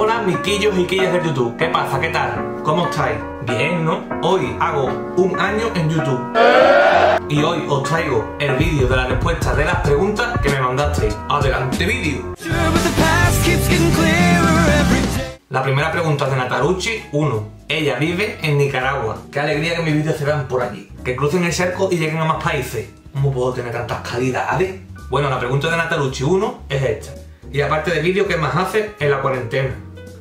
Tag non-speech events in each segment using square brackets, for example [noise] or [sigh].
Hola, miquillos y quillas de YouTube. ¿Qué pasa? ¿Qué tal? ¿Cómo estáis? Bien, ¿no? Hoy hago un año en YouTube. Y hoy os traigo el vídeo de la respuesta de las preguntas que me mandasteis. Adelante vídeo. La primera pregunta es de Nataruchi 1. Ella vive en Nicaragua. Qué alegría que mis vídeos se vean por allí. Que crucen el cerco y lleguen a más países. ¿Cómo puedo tener tantas calidades? Bueno, la pregunta de Natalucci 1 es esta. Y aparte de vídeo, ¿qué más hace en la cuarentena?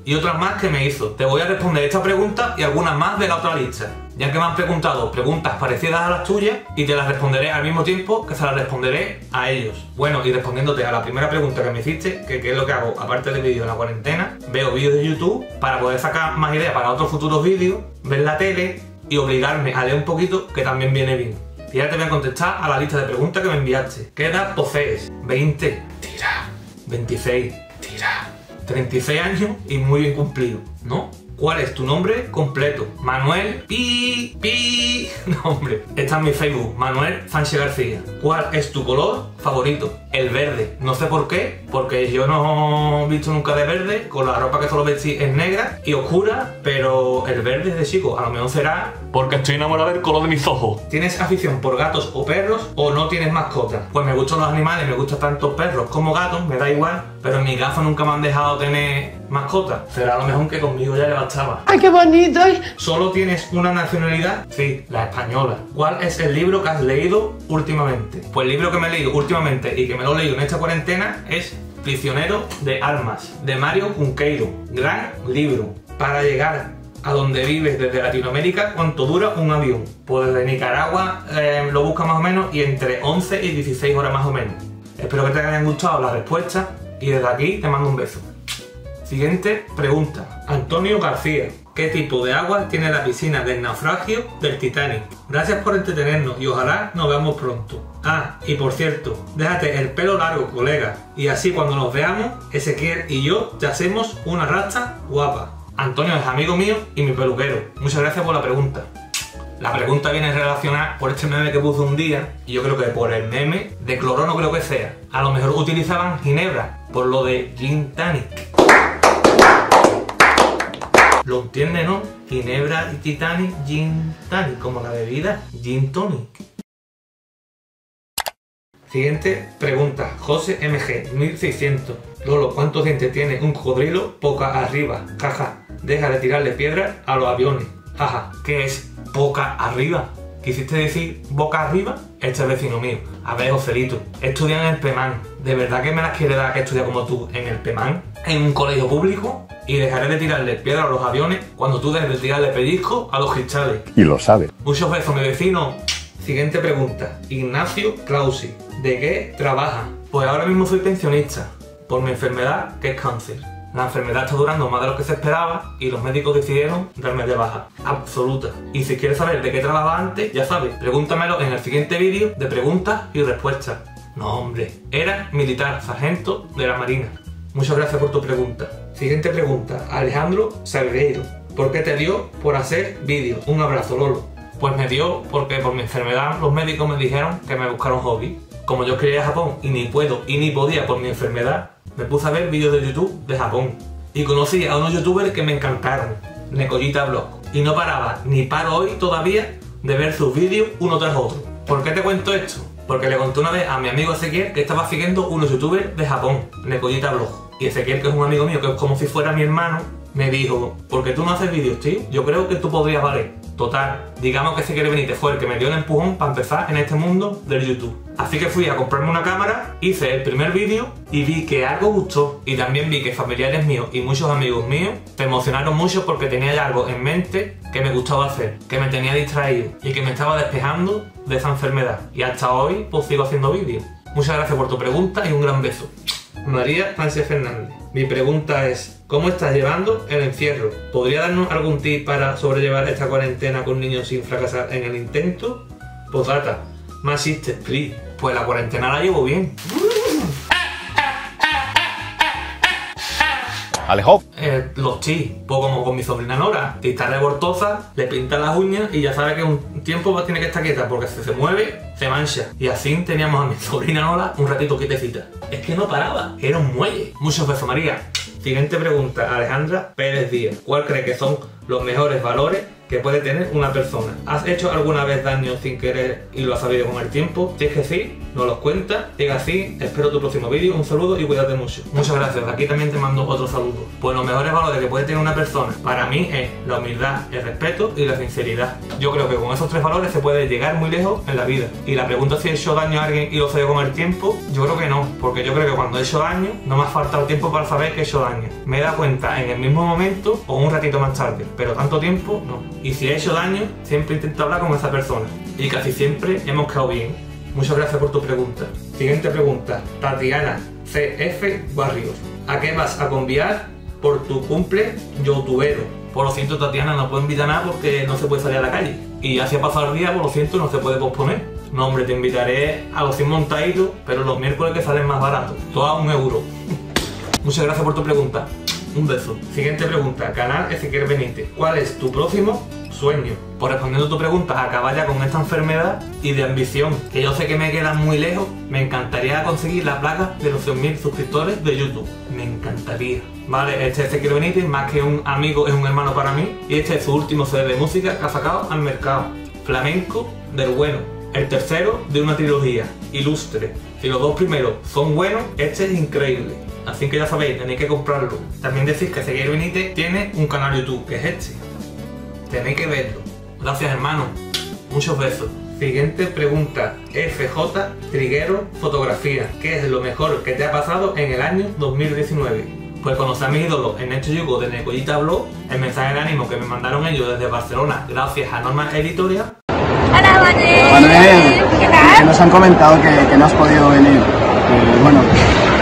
Y otras más que me hizo. Te voy a responder esta pregunta y algunas más de la otra lista. Ya que me han preguntado preguntas parecidas a las tuyas y te las responderé al mismo tiempo que se las responderé a ellos. Bueno, y respondiéndote a la primera pregunta que me hiciste, que qué es lo que hago aparte de vídeos en la cuarentena, veo vídeos de YouTube para poder sacar más ideas para otros futuros vídeos, ver la tele y obligarme a leer un poquito que también viene bien. Y ahora te voy a contestar a la lista de preguntas que me enviaste. ¿Qué edad posees? 20. Tira. 26. Tira. 36 años y muy bien cumplido, ¿no? ¿Cuál es tu nombre completo? Manuel Pi Pi. [laughs] No, hombre. Está en mi Facebook. Manuel Sánchez García. ¿Cuál es tu color favorito? El verde. No sé por qué, porque yo no he visto nunca de verde. Con la ropa que solo vestí es negra y oscura, pero el verde es de chico. A lo mejor será porque estoy enamorado del color de mis ojos. ¿Tienes afición por gatos o perros o no tienes mascotas? Pues me gustan los animales, me gustan tanto perros como gatos, me da igual, pero en mi caso nunca me han dejado tener mascotas. Será lo mejor que conmigo ya le bastaba. ¡Ay, qué bonito! ¿Solo tienes una nacionalidad? Sí, la española. ¿Cuál es el libro que has leído últimamente? Pues el libro que me he leído últimamente y que me lo he leído en esta cuarentena es Prisionero de Almas, de Mario Cunqueiro. Gran libro. Para llegar a donde vives desde Latinoamérica, ¿cuánto dura un avión? Pues desde Nicaragua eh, lo busca más o menos y entre 11 y 16 horas más o menos. Espero que te hayan gustado las respuestas y desde aquí te mando un beso. Siguiente pregunta. Antonio García. ¿Qué tipo de agua tiene la piscina del naufragio del Titanic? Gracias por entretenernos y ojalá nos veamos pronto. Ah, y por cierto, déjate el pelo largo, colega. Y así cuando nos veamos, Ezequiel y yo te hacemos una racha guapa. Antonio es amigo mío y mi peluquero. Muchas gracias por la pregunta. La pregunta viene relacionada por este meme que puse un día, y yo creo que por el meme de cloro no creo que sea. A lo mejor utilizaban ginebra, por lo de gin. ¿Lo entiende, no? Ginebra y Titanic, gin tonic, como la bebida gin tonic. Siguiente pregunta, José MG, 1600. Lolo, ¿cuántos dientes tiene un cocodrilo? Poca arriba, jaja. Deja de tirarle piedras a los aviones. Jaja, ¿qué es boca arriba? ¿Quisiste decir boca arriba? Este es vecino mío. A ver, Joselito, estudia en el PEMAN. ¿De verdad que me las quiere dar que estudia como tú en el PEMAN? ¿En un colegio público? Y dejaré de tirarle piedras a los aviones cuando tú dejes de tirarle pellizco a los cristales. Y lo sabe. Muchos besos, mi vecino. Siguiente pregunta. Ignacio Clausi. ¿De qué trabaja? Pues ahora mismo soy pensionista. Por mi enfermedad, que es cáncer. La enfermedad está durando más de lo que se esperaba y los médicos decidieron darme de baja. Absoluta. Y si quieres saber de qué trabajaba antes, ya sabes, pregúntamelo en el siguiente vídeo de preguntas y respuestas. No, hombre. Era militar, sargento de la Marina. Muchas gracias por tu pregunta. Siguiente pregunta. Alejandro Salgueiro. ¿Por qué te dio por hacer vídeos? Un abrazo, Lolo. Pues me dio porque por mi enfermedad los médicos me dijeron que me buscaron hobby. Como yo quería Japón y ni puedo y ni podía por mi enfermedad, me puse a ver vídeos de YouTube de Japón. Y conocí a unos youtubers que me encantaron, Nekoyita Blog. Y no paraba, ni paro hoy todavía, de ver sus vídeos uno tras otro. ¿Por qué te cuento esto? Porque le conté una vez a mi amigo Ezequiel que estaba siguiendo unos youtubers de Japón, Nekoyita Blog. Y Ezequiel, que es un amigo mío, que es como si fuera mi hermano, me dijo, ¿por qué tú no haces vídeos, tío? Yo creo que tú podrías valer. Total, digamos que Ezequiel Benítez fue el que me dio el empujón para empezar en este mundo del YouTube. Así que fui a comprarme una cámara, hice el primer vídeo y vi que algo gustó. Y también vi que familiares míos y muchos amigos míos se emocionaron mucho porque tenía algo en mente que me gustaba hacer, que me tenía distraído y que me estaba despejando de esa enfermedad. Y hasta hoy pues sigo haciendo vídeos. Muchas gracias por tu pregunta y un gran beso. María Sánchez Fernández. Mi pregunta es, ¿cómo estás llevando el encierro? ¿Podría darnos algún tip para sobrellevar esta cuarentena con niños sin fracasar en el intento? Posdata, más chistes, please. Pues la cuarentena la llevo bien. Alejo. Eh, los chis, pues como con mi sobrina Nora, si está revoltosa, le pinta las uñas y ya sabe que un tiempo va- tiene que estar quieta porque si se mueve, se mancha. Y así teníamos a mi [laughs] sobrina Nora un ratito quietecita. Es que no paraba, era un muelle. Muchos besos, María. Siguiente pregunta, Alejandra Pérez Díaz. ¿Cuál cree que son los mejores valores que puede tener una persona? ¿Has hecho alguna vez daño sin querer y lo has sabido con el tiempo? Si es que sí, nos los cuenta. Diga así, espero tu próximo vídeo. Un saludo y cuídate mucho. Muchas gracias. Aquí también te mando otro saludo. Pues los mejores valores que puede tener una persona para mí es la humildad, el respeto y la sinceridad. Yo creo que con esos tres valores se puede llegar muy lejos en la vida. Y la pregunta si he hecho daño a alguien y lo sé con el tiempo, yo creo que no. Porque yo creo que cuando he hecho daño, no me ha faltado tiempo para saber que he hecho daño. Me he dado cuenta en el mismo momento o un ratito más tarde. Pero tanto tiempo, no. Y si he hecho daño, siempre intento hablar con esa persona. Y casi siempre hemos quedado bien. Muchas gracias por tu pregunta. Siguiente pregunta. Tatiana CF Barrios. ¿A qué vas a conviar por tu cumple youtubero? Por lo siento, Tatiana, no puedo invitar nada porque no se puede salir a la calle. Y ya se ha pasado el día, por lo siento, no se puede posponer. No, hombre, te invitaré a los 100 montaditos, pero los miércoles que salen más baratos. Todo a un euro. [laughs] Muchas gracias por tu pregunta. Un beso. Siguiente pregunta. Canal Ezequiel Benítez. ¿Cuál es tu próximo sueño? Por respondiendo a tu pregunta, acabar ya con esta enfermedad y de ambición, que yo sé que me queda muy lejos, me encantaría conseguir la placa de los 100.000 suscriptores de YouTube. Me encantaría. Vale, este es Ezequiel Benítez, más que un amigo, es un hermano para mí. Y este es su último CD de música que ha sacado al mercado. Flamenco del bueno. El tercero de una trilogía, Ilustre. Si los dos primeros son buenos, este es increíble. Así que ya sabéis, tenéis que comprarlo. También decís que Ezequiel Benítez tiene un canal YouTube, que es este. Tenéis que verlo. Gracias, hermano. Muchos besos. Siguiente pregunta. FJ Triguero Fotografía. ¿Qué es lo mejor que te ha pasado en el año 2019? Pues conocer a mis ídolos en este yugo de Necollita Blog, el mensaje de ánimo que me mandaron ellos desde Barcelona gracias a Norma Editorial Hola, Manuel. Manuel, ¿Qué que tal? nos han comentado que, que no has podido venir. Y, bueno,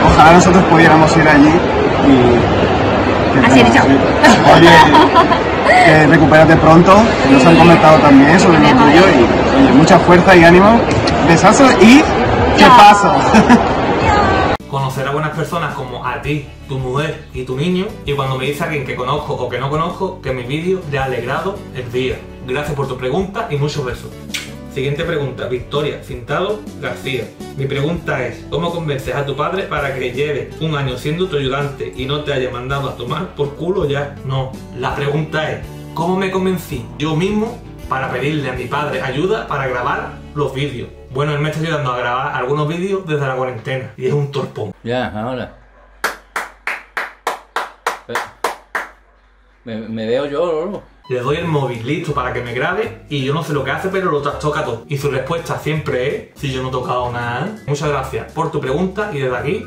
ojalá nosotros pudiéramos ir allí y... que Así he te- dicho. Oye, [laughs] que recupérate pronto, que nos han comentado también sobre lo tuyo y oye, mucha fuerza y ánimo. Besazos y... ¿Qué Ya. pasa? [laughs] conocer a buenas personas como a ti, tu mujer y tu niño y cuando me dice alguien que conozco o que no conozco que mi vídeo le ha alegrado el día. Gracias por tu pregunta y muchos besos. Siguiente pregunta, Victoria Cintado García. Mi pregunta es, ¿cómo convences a tu padre para que lleve un año siendo tu ayudante y no te haya mandado a tomar por culo ya? No, la pregunta es, ¿cómo me convencí yo mismo para pedirle a mi padre ayuda para grabar los vídeos? Bueno, él me está ayudando a grabar algunos vídeos desde la cuarentena y es un torpón. Ya, ahora. Eh, Me, veo yo, Lolo. Le doy el móvil listo para que me grabe y yo no sé lo que hace, pero lo trastoca todo. Y su respuesta siempre es, si yo no he tocado nada. Muchas gracias por tu pregunta y desde aquí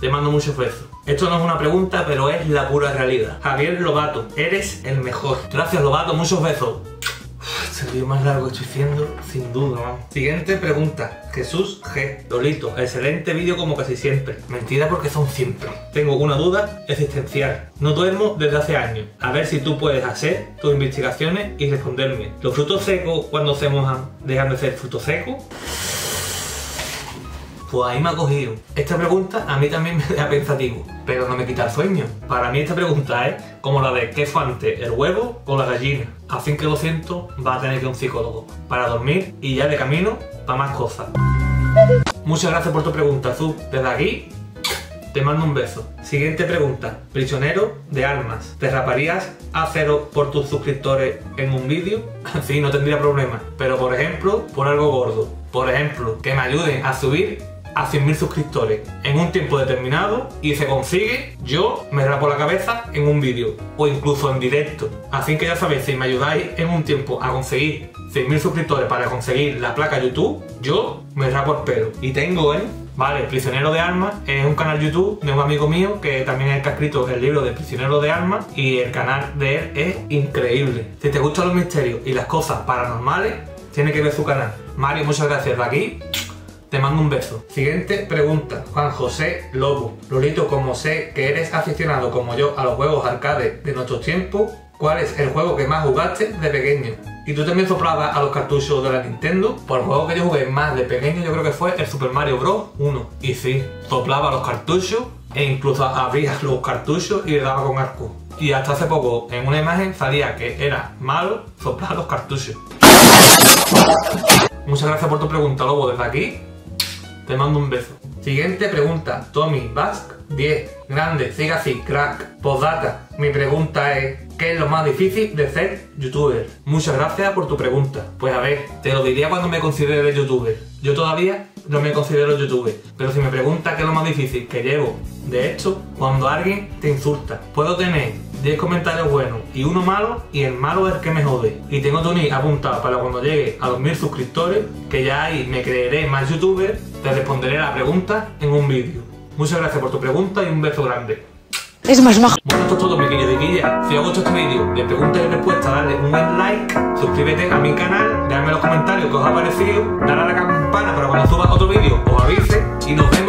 te mando muchos besos. Esto no es una pregunta, pero es la pura realidad. Javier Lobato, eres el mejor. Gracias Lobato, muchos besos. Uf, Este vídeo más largo que estoy haciendo, sin duda. Siguiente pregunta. Jesús G. Lolito, excelente vídeo como casi siempre. Mentira porque son siempre. Tengo una duda existencial. No duermo desde hace años. A ver si tú puedes hacer tus investigaciones y responderme. ¿Los frutos secos cuando se mojan dejan de ser frutos secos? Pues ahí me ha cogido. Esta pregunta a mí también me da pensativo, pero no me quita el sueño. Para mí esta pregunta es como la de ¿qué fue el huevo o la gallina? Así que lo siento, va a tener que ir a un psicólogo para dormir y ya de camino para más cosas. Muchas gracias por tu pregunta, Azul. Desde aquí te mando un beso. Siguiente pregunta. Prisionero de armas. ¿Te raparías a cero por tus suscriptores en un vídeo? [laughs] sí, no tendría problema. Pero por ejemplo, por algo gordo. Por ejemplo, que me ayuden a subir a 100.000 suscriptores en un tiempo determinado y se consigue, yo me rapo la cabeza en un vídeo o incluso en directo. Así que ya sabéis, si me ayudáis en un tiempo a conseguir 100.000 suscriptores para conseguir la placa YouTube, yo me rapo el pelo. Y tengo, ¿eh? Vale, Prisionero de Armas es un canal YouTube de un amigo mío que también es el que ha escrito el libro de Prisionero de Armas y el canal de él es increíble. Si te gustan los misterios y las cosas paranormales, tienes que ver su canal. Mario, muchas gracias de aquí. Te mando un beso. Siguiente pregunta. Juan José Lobo. Lolito, como sé que eres aficionado como yo a los juegos arcade de nuestros tiempos, ¿cuál es el juego que más jugaste de pequeño? ¿Y tú también soplabas a los cartuchos de la Nintendo? Por el juego que yo jugué más de pequeño yo creo que fue el Super Mario Bros. 1. Y sí, soplaba los cartuchos E incluso abría los cartuchos y le daba con arco. Y hasta hace poco en una imagen salía que era malo soplar los cartuchos. Muchas gracias por tu pregunta, Lobo. Desde aquí te mando un beso. Siguiente pregunta. Tommy Bask 10. Grande, siga así, crack. Postdata. Mi pregunta es, ¿qué es lo más difícil de ser youtuber? Muchas gracias por tu pregunta. Pues a ver, te lo diría cuando me considere youtuber. Yo todavía no me considero youtuber. Pero si me pregunta qué es lo más difícil que llevo de esto, cuando alguien te insulta. Puedo tener 10 comentarios buenos y uno malo y el malo es el que me jode. Y tengo tu nick apuntado para cuando llegue a los mil suscriptores, que ya ahí me creeré más youtuber, te responderé la pregunta en un vídeo. Muchas gracias por tu pregunta y un beso grande. Es más majo. Bueno, esto es todo, mi querido de Guilla. Si os ha gustado este vídeo de preguntas y respuestas, dale un buen like, suscríbete a mi canal, dejadme en los comentarios qué os ha parecido, dale a la campana para cuando suba otro vídeo os avise y nos vemos